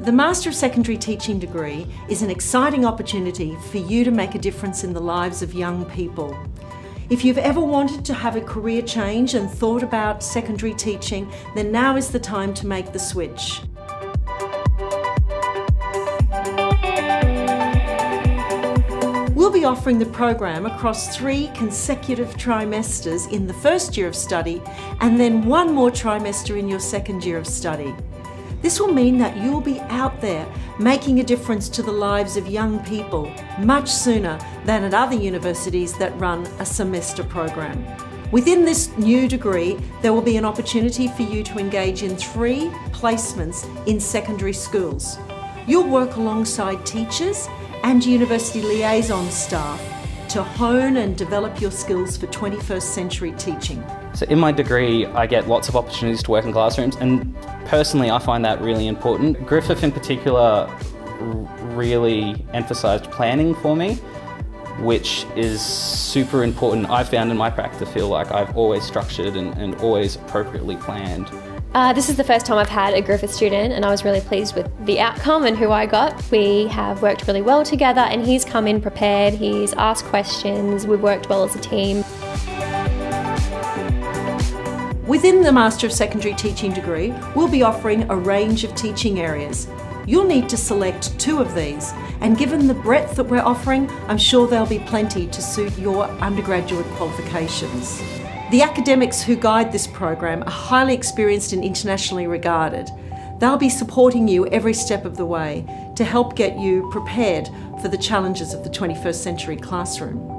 The Master of Secondary Teaching degree is an exciting opportunity for you to make a difference in the lives of young people. If you've ever wanted to have a career change and thought about secondary teaching, then now is the time to make the switch. We'll be offering the program across three consecutive trimesters in the first year of study and then one more trimester in your second year of study. This will mean that you'll be out there making a difference to the lives of young people much sooner than at other universities that run a semester program. Within this new degree, there will be an opportunity for you to engage in three placements in secondary schools. You'll work alongside teachers and university liaison staff to hone and develop your skills for 21st century teaching. So in my degree, I get lots of opportunities to work in classrooms and personally I find that really important. Griffith in particular really emphasised planning for me which is super important I found in my practice feel like I've always structured and, and always appropriately planned. Uh, this is the first time I've had a Griffith student and I was really pleased with the outcome and who I got. We have worked really well together and he's come in prepared, he's asked questions, we've worked well as a team. Within the Master of Secondary Teaching degree, we'll be offering a range of teaching areas. You'll need to select two of these, and given the breadth that we're offering, I'm sure there'll be plenty to suit your undergraduate qualifications. The academics who guide this program are highly experienced and internationally regarded. They'll be supporting you every step of the way to help get you prepared for the challenges of the 21st century classroom.